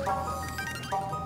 は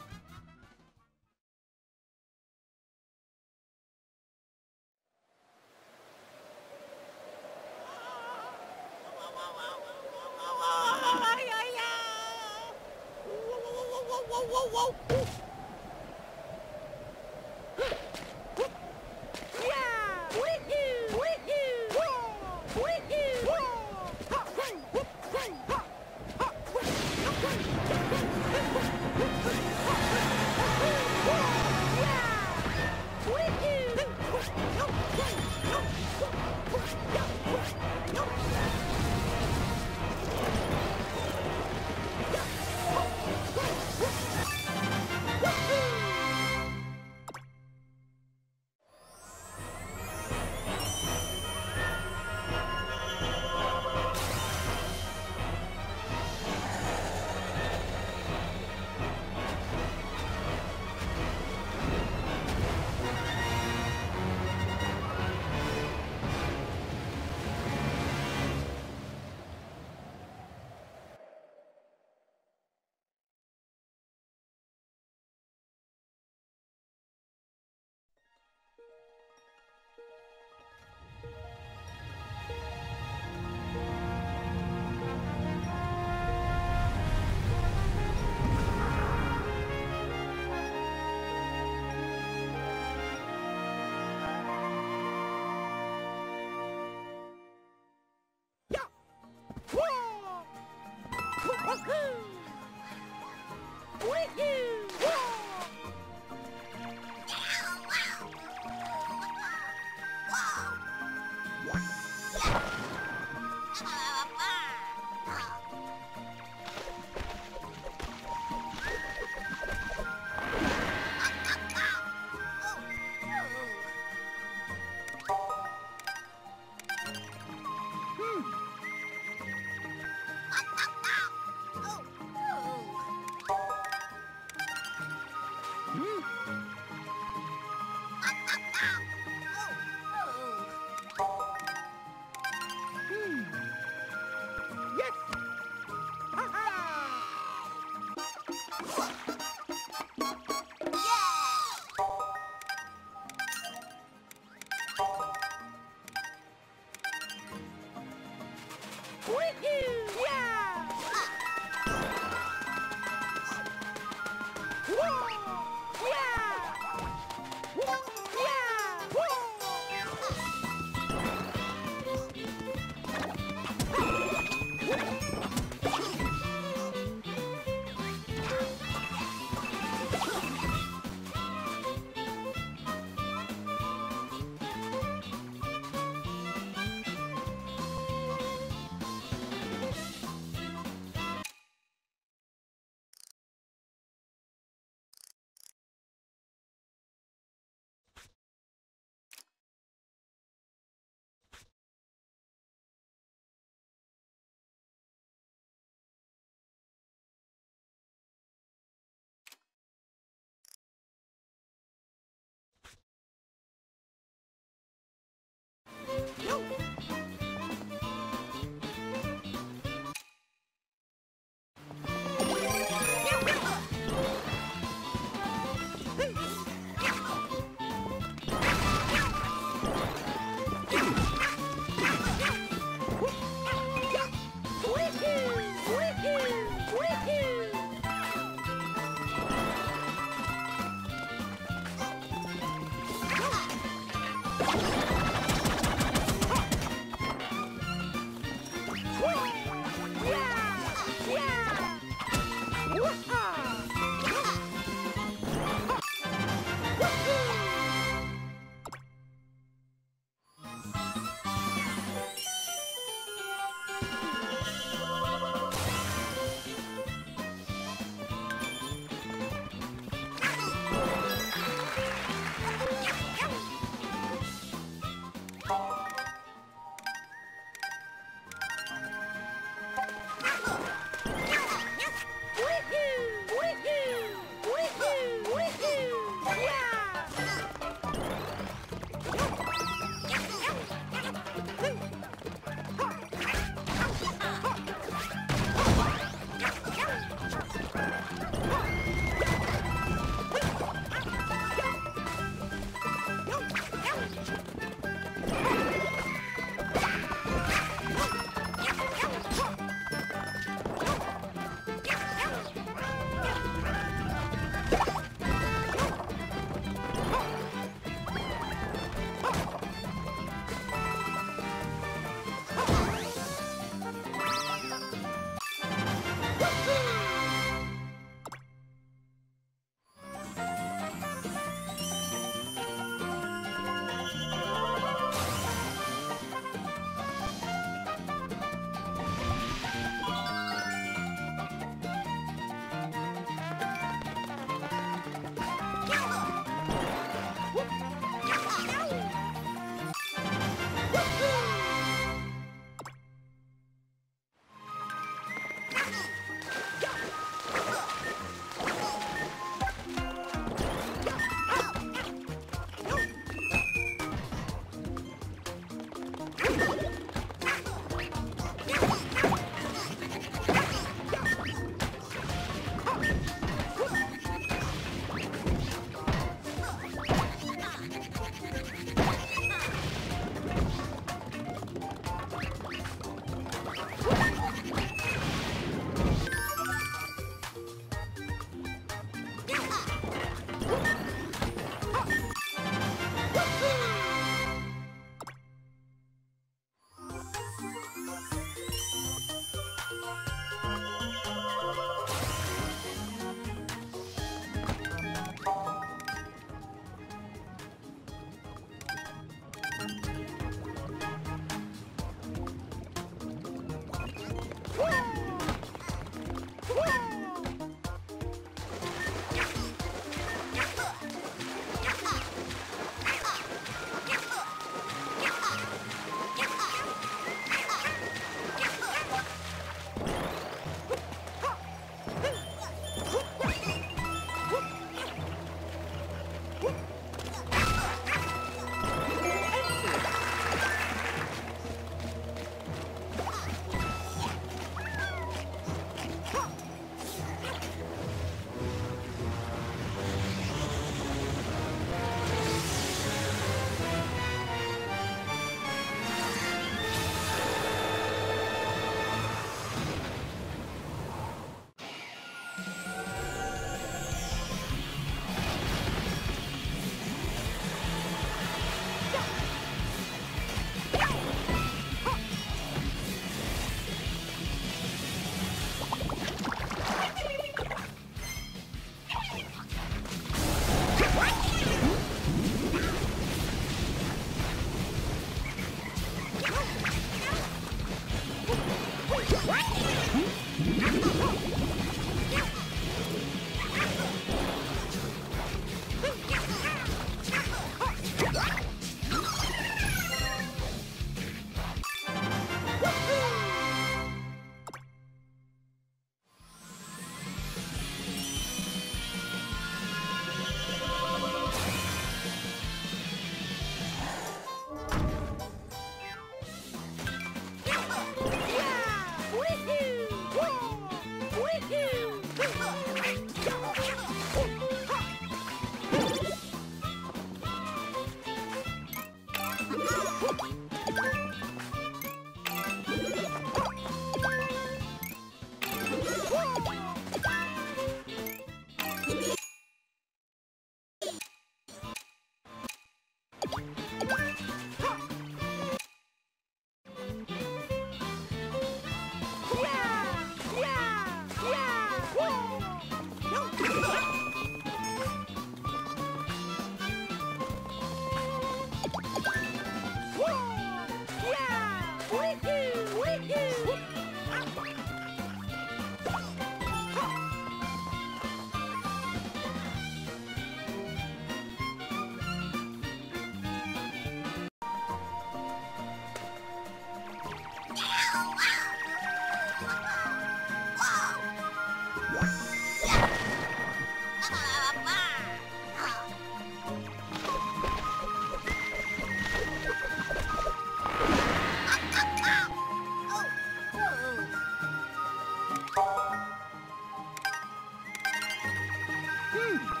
Mm.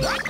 What?